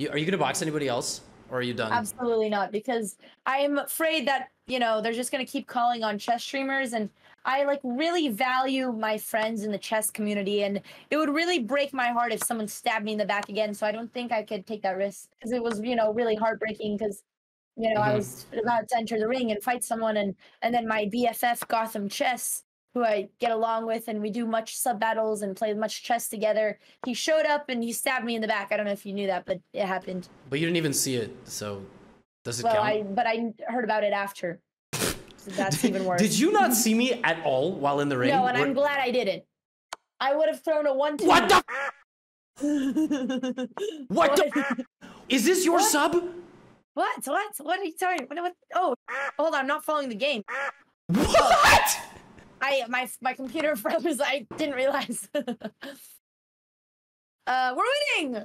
You, are you gonna box anybody else, or are you done? Absolutely not, because I am afraid that you know they're just gonna keep calling on chess streamers, and I like really value my friends in the chess community, and it would really break my heart if someone stabbed me in the back again. So I don't think I could take that risk because it was you know really heartbreaking because you know I Mhm. was about to enter the ring and fight someone, and and then my BFF Gotham Chess. Who I get along with, and we do much sub battles and play much chess together. He showed up and he stabbed me in the back. I don't know if you knew that, but it happened. But you didn't even see it, so does it Well, count? I but I heard about it after. So that's even worse. Did you not see me at all while in the ring? No, and Were- I'm glad I didn't. I would have thrown a one. two. What the? What the? Is this your What? sub? What? What? What are you talking? What? what? Oh, hold on. I'm not following the game. What? I my my computer froze. I didn't realize. uh, we're winning.